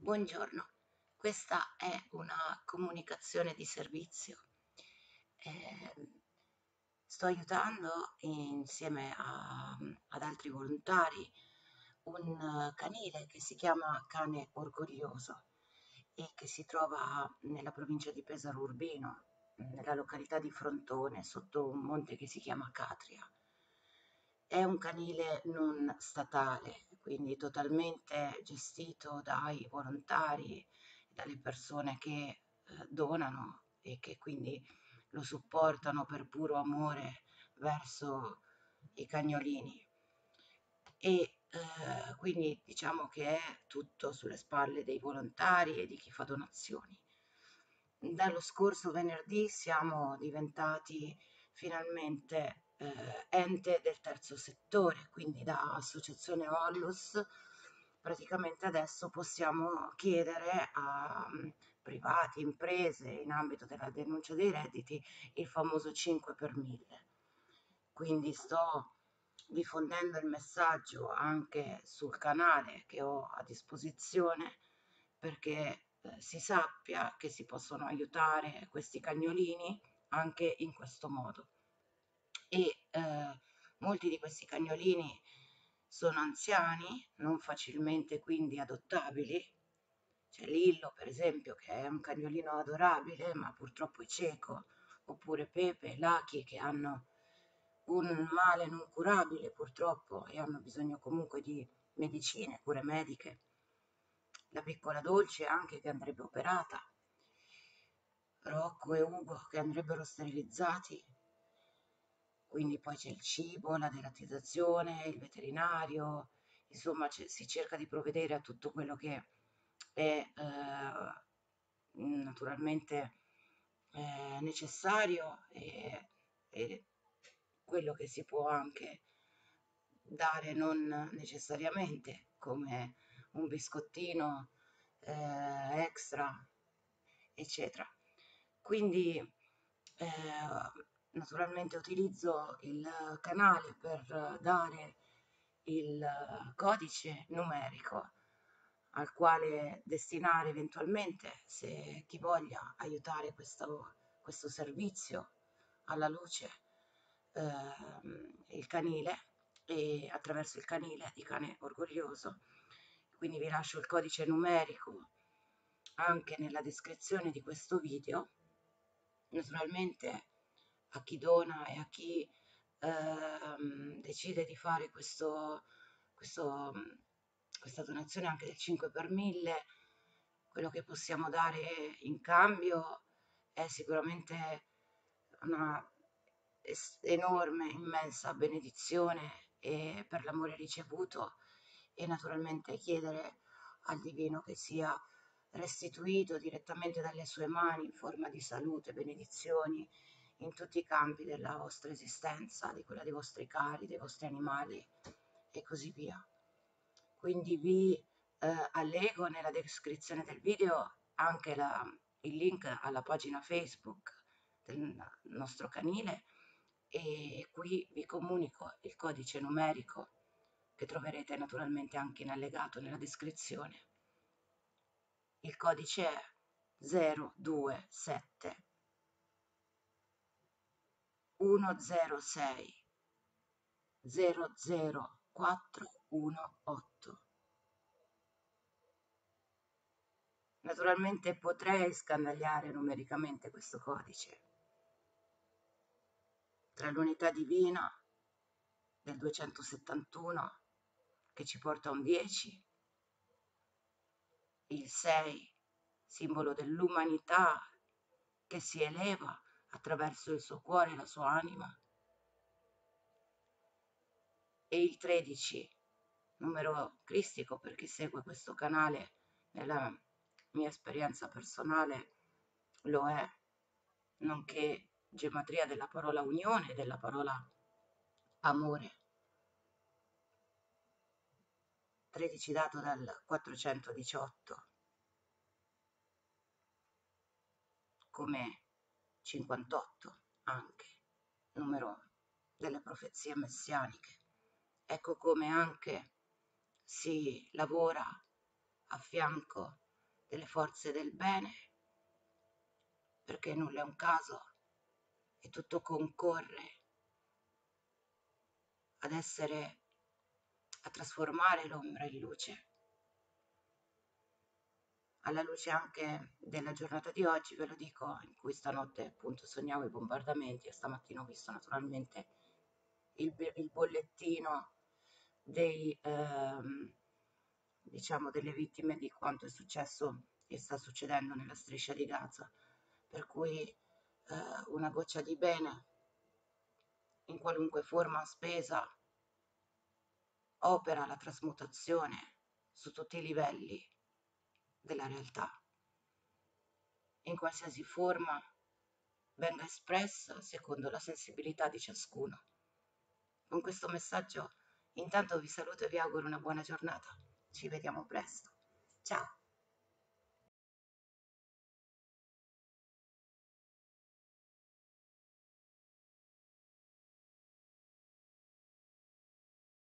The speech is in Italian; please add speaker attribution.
Speaker 1: Buongiorno, questa è una comunicazione di servizio. Eh, sto aiutando insieme a, ad altri volontari un canile che si chiama Cane Orgoglioso e che si trova nella provincia di Pesaro Urbino, nella località di Frontone, sotto un monte che si chiama Catria. È un canile non statale, quindi totalmente gestito dai volontari, dalle persone che eh, donano e che quindi lo supportano per puro amore verso i cagnolini. E eh, quindi diciamo che è tutto sulle spalle dei volontari e di chi fa donazioni. Dallo scorso venerdì siamo diventati finalmente eh, ente del terzo settore, quindi da associazione Ollus, praticamente adesso possiamo chiedere a um, privati, imprese in ambito della denuncia dei redditi il famoso 5 per 1000. Quindi sto diffondendo il messaggio anche sul canale che ho a disposizione perché eh, si sappia che si possono aiutare questi cagnolini anche in questo modo e eh, molti di questi cagnolini sono anziani, non facilmente quindi adottabili. C'è Lillo, per esempio, che è un cagnolino adorabile, ma purtroppo è cieco, oppure Pepe, Lucky, che hanno un male non curabile purtroppo e hanno bisogno comunque di medicine, cure mediche. La piccola Dolce anche che andrebbe operata. Rocco e Ugo che andrebbero sterilizzati quindi poi c'è il cibo, la deratizzazione, il veterinario, insomma si cerca di provvedere a tutto quello che è eh, naturalmente eh, necessario e, e, quello che si può anche dare non necessariamente come un biscottino eh, extra eccetera. Quindi eh, naturalmente utilizzo il canale per dare il codice numerico al quale destinare eventualmente se chi voglia aiutare questo, questo servizio alla luce eh, il canile e attraverso il canile di cane orgoglioso. Quindi vi lascio il codice numerico anche nella descrizione di questo video. Naturalmente a chi dona e a chi ehm, decide di fare questo, questo, questa donazione anche del 5 per 1000, quello che possiamo dare in cambio è sicuramente una enorme, immensa benedizione e per l'amore ricevuto e naturalmente chiedere al divino che sia restituito direttamente dalle sue mani in forma di salute, benedizioni in tutti i campi della vostra esistenza, di quella dei vostri cari, dei vostri animali e così via. Quindi vi eh, allego nella descrizione del video anche la, il link alla pagina Facebook del nostro canile e qui vi comunico il codice numerico che troverete naturalmente anche in allegato nella descrizione. Il codice è 027 106 00418. Naturalmente potrei scandagliare numericamente questo codice. Tra l'unità divina del 271 che ci porta a un 10, il 6, simbolo dell'umanità che si eleva attraverso il suo cuore e la sua anima. E il 13, numero cristico per chi segue questo canale, nella mia esperienza personale lo è, nonché gematria della parola unione e della parola amore. 13 dato dal 418 come 58 anche, numero delle profezie messianiche. Ecco come anche si lavora a fianco delle forze del bene, perché nulla è un caso e tutto concorre ad essere, a trasformare l'ombra in luce. Alla luce anche della giornata di oggi, ve lo dico, in cui stanotte appunto sognavo i bombardamenti e stamattina ho visto naturalmente il, il bollettino dei, ehm, diciamo, delle vittime di quanto è successo e sta succedendo nella striscia di Gaza. Per cui eh, una goccia di bene in qualunque forma spesa opera la trasmutazione su tutti i livelli della realtà. In qualsiasi forma venga espressa secondo la sensibilità di ciascuno. Con questo messaggio intanto vi saluto e vi auguro una buona giornata. Ci vediamo presto. Ciao!